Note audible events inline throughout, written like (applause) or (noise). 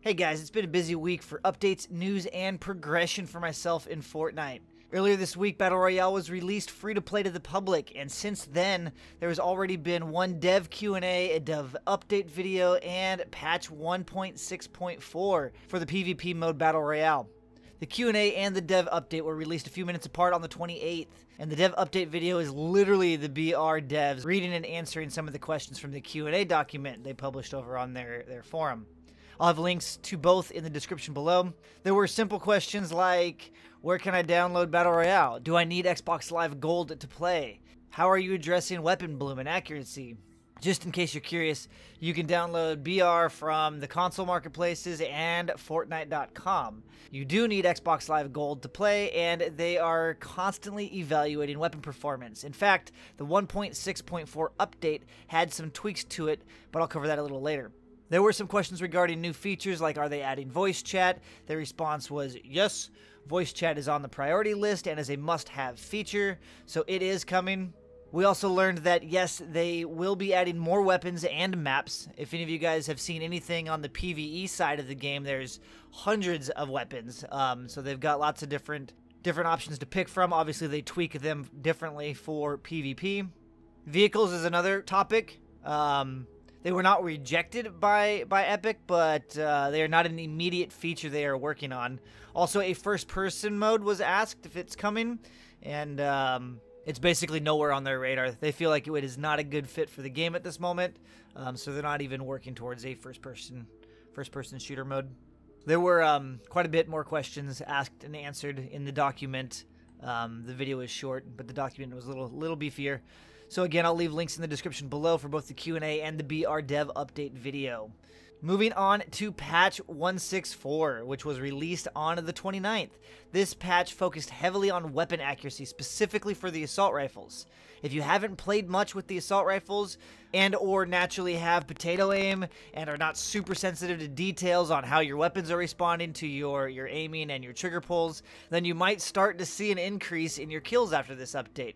Hey guys, it's been a busy week for updates, news, and progression for myself in Fortnite. Earlier this week, Battle Royale was released free to play to the public, and since then, there has already been one dev Q&A, a dev update video, and patch 1.6.4 for the PvP mode Battle Royale. The Q&A and the dev update were released a few minutes apart on the 28th, and the dev update video is literally the BR devs reading and answering some of the questions from the Q&A document they published over on their, their forum. I'll have links to both in the description below. There were simple questions like, where can I download Battle Royale? Do I need Xbox Live Gold to play? How are you addressing weapon bloom and accuracy? Just in case you're curious, you can download BR from the console marketplaces and Fortnite.com. You do need Xbox Live Gold to play, and they are constantly evaluating weapon performance. In fact, the 1.6.4 update had some tweaks to it, but I'll cover that a little later. There were some questions regarding new features like are they adding voice chat? Their response was yes, voice chat is on the priority list and is a must have feature, so it is coming. We also learned that yes, they will be adding more weapons and maps. If any of you guys have seen anything on the PvE side of the game, there's hundreds of weapons. Um, so they've got lots of different different options to pick from. Obviously, they tweak them differently for PvP. Vehicles is another topic. Um, they were not rejected by by Epic, but uh, they are not an immediate feature they are working on. Also, a first-person mode was asked if it's coming, and um, it's basically nowhere on their radar. They feel like it is not a good fit for the game at this moment, um, so they're not even working towards a first-person first-person shooter mode. There were um, quite a bit more questions asked and answered in the document. Um, the video is short, but the document was a little little beefier. So again, I'll leave links in the description below for both the Q&A and the BR Dev update video. Moving on to patch 164, which was released on the 29th. This patch focused heavily on weapon accuracy, specifically for the assault rifles. If you haven't played much with the assault rifles and or naturally have potato aim and are not super sensitive to details on how your weapons are responding to your, your aiming and your trigger pulls, then you might start to see an increase in your kills after this update.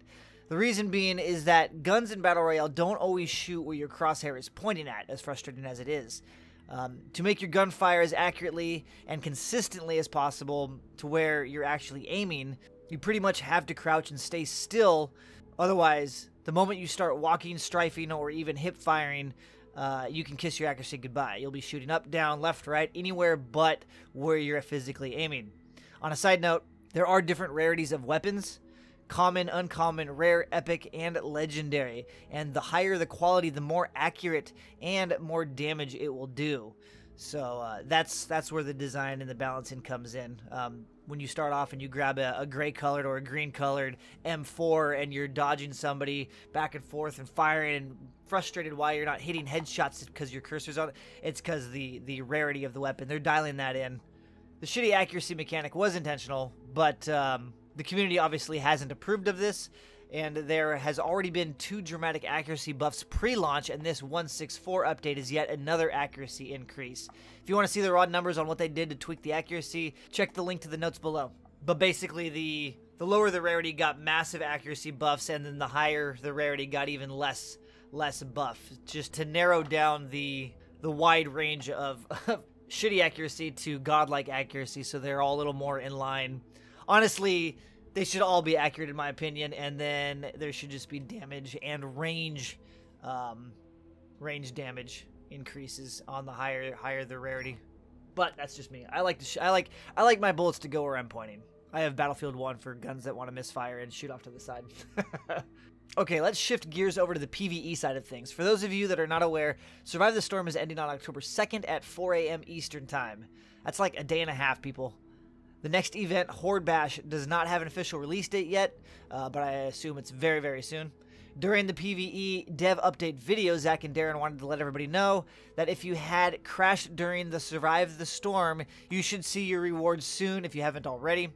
The reason being is that guns in Battle Royale don't always shoot where your crosshair is pointing at, as frustrating as it is. Um, to make your gun fire as accurately and consistently as possible to where you're actually aiming, you pretty much have to crouch and stay still. Otherwise, the moment you start walking, strafing, or even hip firing, uh, you can kiss your accuracy goodbye. You'll be shooting up, down, left, right, anywhere but where you're physically aiming. On a side note, there are different rarities of weapons common, uncommon, rare, epic, and legendary. And the higher the quality, the more accurate and more damage it will do. So uh, that's that's where the design and the balancing comes in. Um, when you start off and you grab a, a gray colored or a green colored M4 and you're dodging somebody back and forth and firing and frustrated why you're not hitting headshots because your cursor's on, it's because the the rarity of the weapon. They're dialing that in. The shitty accuracy mechanic was intentional, but um, the community obviously hasn't approved of this, and there has already been two dramatic accuracy buffs pre-launch, and this 164 update is yet another accuracy increase. If you want to see the raw numbers on what they did to tweak the accuracy, check the link to the notes below. But basically, the the lower the rarity got massive accuracy buffs, and then the higher the rarity got even less less buff, just to narrow down the the wide range of (laughs) shitty accuracy to godlike accuracy, so they're all a little more in line honestly, they should all be accurate in my opinion, and then there should just be damage and range, um, range damage increases on the higher higher the rarity. But that's just me. I like to sh- I like I like my bullets to go where I'm pointing. I have Battlefield 1 for guns that want to misfire and shoot off to the side. (laughs) okay, let's shift gears over to the PvE side of things. For those of you that are not aware, Survive the Storm is ending on October 2nd at 4 a.m. Eastern Time. That's like a day and a half, people. The next event, Horde Bash, does not have an official release date yet, uh, but I assume it's very, very soon. During the PvE dev update video, Zach and Darren wanted to let everybody know that if you had crashed during the Survive the Storm, you should see your rewards soon if you haven't already.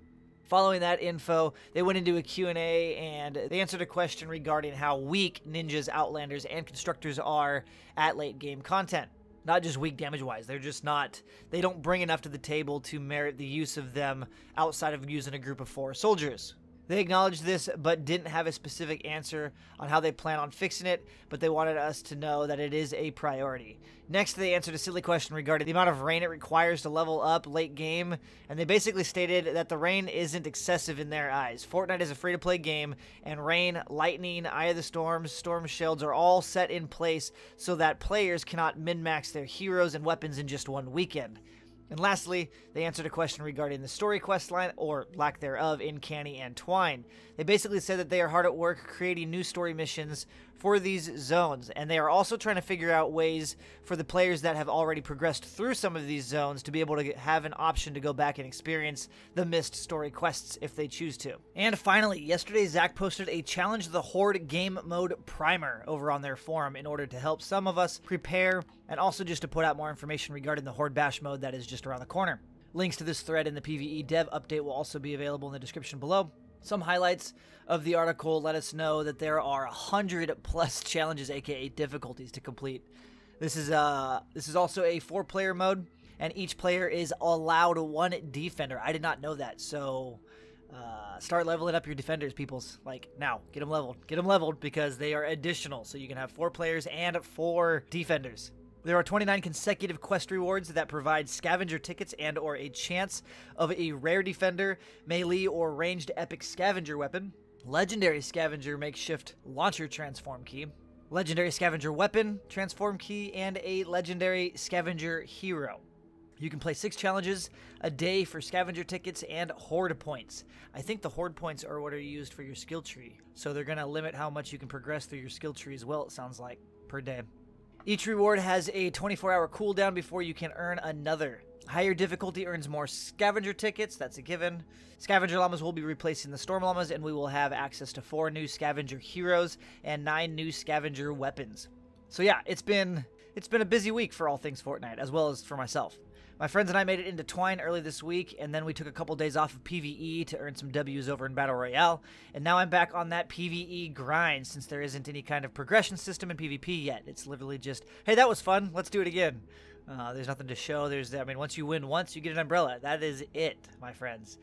Following that info, they went into a Q&A and they answered a question regarding how weak ninjas, outlanders, and constructors are at late game content not just weak damage wise. They're just not, they don't bring enough to the table to merit the use of them outside of using a group of four soldiers. They acknowledged this, but didn't have a specific answer on how they plan on fixing it, but they wanted us to know that it is a priority. Next, they answered a silly question regarding the amount of rain it requires to level up late game, and they basically stated that the rain isn't excessive in their eyes. Fortnite is a free to play game, and rain, lightning, Eye of the Storms, Storm Shields are all set in place so that players cannot min max their heroes and weapons in just one weekend. And lastly, they answered a question regarding the story quest line, or lack thereof, in Canny and Twine. They basically said that they are hard at work creating new story missions for these zones, and they are also trying to figure out ways for the players that have already progressed through some of these zones to be able to have an option to go back and experience the missed story quests if they choose to. And finally, yesterday Zach posted a Challenge the Horde game mode primer over on their forum in order to help some of us prepare and also just to put out more information regarding the Horde Bash mode that is just around the corner. Links to this thread in the PvE dev update will also be available in the description below. Some highlights of the article let us know that there are 100 plus (laughs) challenges, aka difficulties, to complete. This is uh this is also a four player mode, and each player is allowed one defender. I did not know that, so uh, start leveling up your defenders, peoples. Like now, get them leveled, get them leveled because they are additional. So you can have four players and four defenders. There are 29 consecutive quest rewards that provide scavenger tickets and or a chance of a rare defender, melee or ranged epic scavenger weapon, legendary scavenger makeshift launcher transform key, legendary scavenger weapon transform key, and a legendary scavenger hero. You can play six challenges a day for scavenger tickets and horde points. I think the horde points are what are used for your skill tree, so they're going to limit how much you can progress through your skill tree as well, it sounds like, per day. Each reward has a 24 hour cooldown before you can earn another. Higher difficulty earns more scavenger tickets, that's a given. Scavenger llamas will be replacing the storm llamas, and we will have access to four new scavenger heroes and nine new scavenger weapons. So yeah, it's been it's been a busy week for all things Fortnite, as well as for myself. My friends and I made it into Twine early this week, and then we took a couple days off of PvE to earn some W's over in Battle Royale. And now I'm back on that PvE grind since there isn't any kind of progression system in PvP yet. It's literally just, hey, that was fun. Let's do it again. Uh, there's nothing to show. There's, I mean, once you win once, you get an umbrella. That is it, my friends.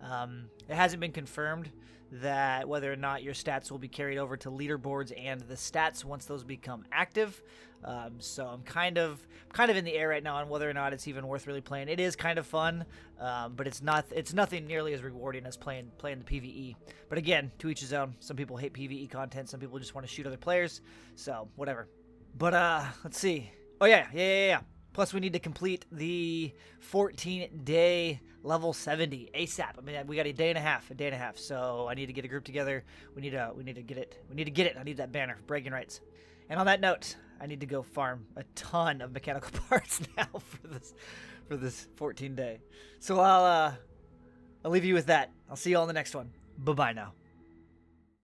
Um, it hasn't been confirmed that whether or not your stats will be carried over to leaderboards and the stats once those become active. Um, so I'm kind of kind of in the air right now on whether or not it's even worth really playing. It is kind of fun, um, but it's not it's nothing nearly as rewarding as playing playing the PVE. But again, to each his own. Some people hate PVE content. Some people just want to shoot other players. So whatever. But uh, let's see. Oh yeah, yeah, yeah, yeah. Plus, we need to complete the 14 day level 70 ASAP. I mean, we got a day and a half, a day and a half. So I need to get a group together. We need to, we need to get it. We need to get it. I need that banner, bragging rights. And on that note, I need to go farm a ton of mechanical (laughs) parts now for this, for this 14 day. So I'll, uh, I'll leave you with that. I'll see you all in the next one. Bye bye now.